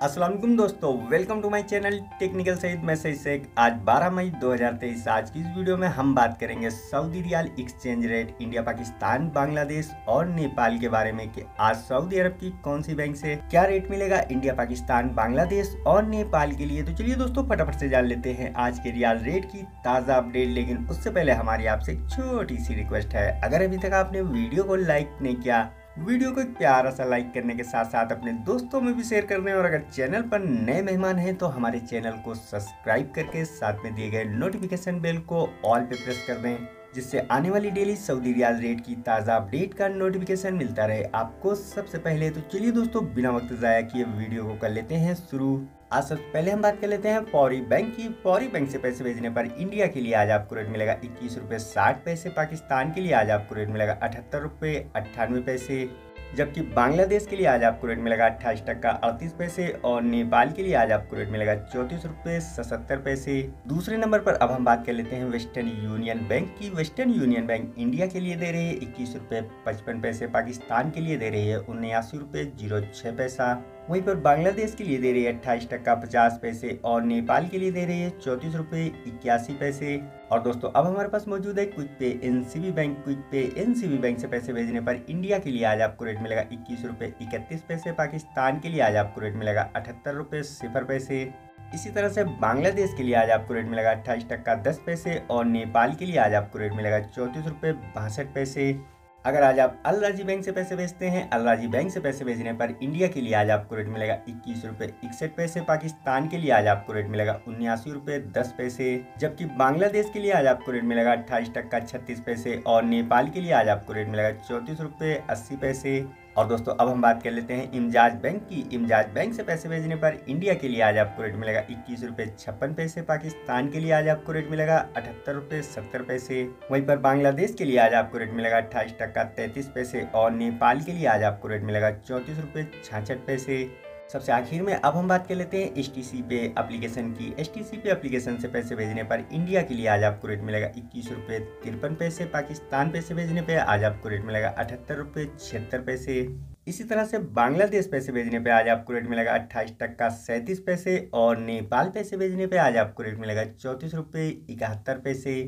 वालेकुम दोस्तों welcome to my channel technical सहित मैं सही शेख आज 12 मई 2023 आज की इस वीडियो में हम बात करेंगे Saudi riyal exchange rate India Pakistan Bangladesh और नेपाल के बारे में कि आज सऊदी अरब की कौन सी बैंक से क्या रेट मिलेगा इंडिया पाकिस्तान बांग्लादेश और नेपाल के लिए। तो चलिए दोस्तों, फटाफट से जान लेते हैं आज के रियाल रेट की ताज़ा अपडेट लेकिन उससे पहले हमारी आपसे छोटी सी रिक्वेस्ट है। अगर अभी तक आपने वीडियो को लाइक नहीं किया वीडियो को एक प्यारा सा लाइक करने के साथ साथ अपने दोस्तों में भी शेयर कर दें और अगर चैनल पर नए मेहमान हैं तो हमारे चैनल को सब्सक्राइब करके साथ में दिए गए नोटिफिकेशन बेल को ऑल पे प्रेस कर दें, जिससे आने वाली डेली सऊदी रियाल रेट की ताज़ा अपडेट का नोटिफिकेशन मिलता रहे आपको सबसे पहले। तो चलिए दोस्तों, बिना वक्त ज़ाया किए वीडियो को कर लेते हैं शुरू। आज सबसे पहले हम बात कर लेते हैं पौरी बैंक की। पौरी बैंक से पैसे भेजने पर इंडिया के लिए आज आपको रेट मिलेगा इक्कीस रुपये साठ पैसे, पाकिस्तान के लिए आज आपको रेट मिलेगा अठहत्तर रुपये अट्ठानवे पैसे, जबकि बांग्लादेश के लिए आज आपको रेट मिलेगा अट्ठाईस टक्का अड़तीस पैसे और नेपाल के लिए आज आपको रेट मिलेगा चौंतीस रुपये सतहत्तर पैसे। दूसरे नंबर पर अब हम बात कर लेते हैं वेस्टर्न यूनियन बैंक की। वेस्टर्न यूनियन बैंक इंडिया के लिए दे रही है इक्कीस रुपये पचपन पैसे, पाकिस्तान के लिए दे रही है उन्यासी रुपये ज़ीरो छः पैसा। वहीं पर बांग्लादेश के लिए दे रही है अट्ठाईस टक्का पचास पैसे और नेपाल के लिए दे रही है चौंतीस रुपये इक्यासी पैसे। और दोस्तों, अब हमारे पास मौजूद है Quick Pay NCB bank. Quick Pay NCB bank से पैसे भेजने पर इंडिया के लिए आज आपको रेट मिलेगा इक्कीस रुपये इकतीस पैसे। पाकिस्तान के लिए आज आपको रेट मिलेगा अठहत्तर रुपये सिफर पैसे। इसी तरह से बांग्लादेश के लिए आज आपको रेट मिलेगा अट्ठाईस टक्का दस पैसे और नेपाल के लिए आज आपको रेट मिलेगा चौंतीस रुपये बासठ पैसे। अगर आज आप अलराजी बैंक से पैसे भेजते हैं, अलराजी बैंक से पैसे भेजने पर इंडिया के लिए आज आपको रेट मिलेगा इक्कीस रुपये इकसठ पैसे, पाकिस्तान के लिए आज आपको रेट मिलेगा उन्यासी रुपये दस पैसे, जबकि बांग्लादेश के लिए आज आपको रेट मिलेगा अट्ठाईस टक्का छत्तीस पैसे और नेपाल के लिए आज आपको रेट मिलेगा चौतीस रुपये अस्सी पैसे। और दोस्तों, अब हम बात कर लेते हैं इमजाज बैंक की। इमजाज बैंक से पैसे भेजने पर इंडिया के लिए आज आपको रेट मिलेगा इक्कीस रुपये छप्पन पैसे, पाकिस्तान के लिए आज आपको रेट मिलेगा अठहत्तर रुपये सत्तर पैसे, वहीं पर बांग्लादेश के लिए आज आपको रेट मिलेगा अट्ठाईस टक्का तैतीस पैसे और नेपाल के लिए आज आपको रेट मिलेगा चौंतीस रुपये छाछठ पैसे। सबसे आखिर में अब हम बात कर लेते हैं एस टी सी पे एप्लीकेशन की। एस टी सी पे अप्लीकेशन से पैसे भेजने पर इंडिया के लिए आज आपको रेट मिलेगा इक्कीस रुपये तिरपन पैसे, पाकिस्तान पैसे भेजने पे आज आपको रेट मिलेगा अठहत्तर रुपये छिहत्तर पैसे। इसी तरह से बांग्लादेश पैसे भेजने पे आज आपको रेट मिलेगा अट्ठाईस टक्का सैंतीस पैसे और नेपाल पैसे भेजने पे आज आपको रेट मिलेगा चौंतीस रुपये इकहत्तर पैसे।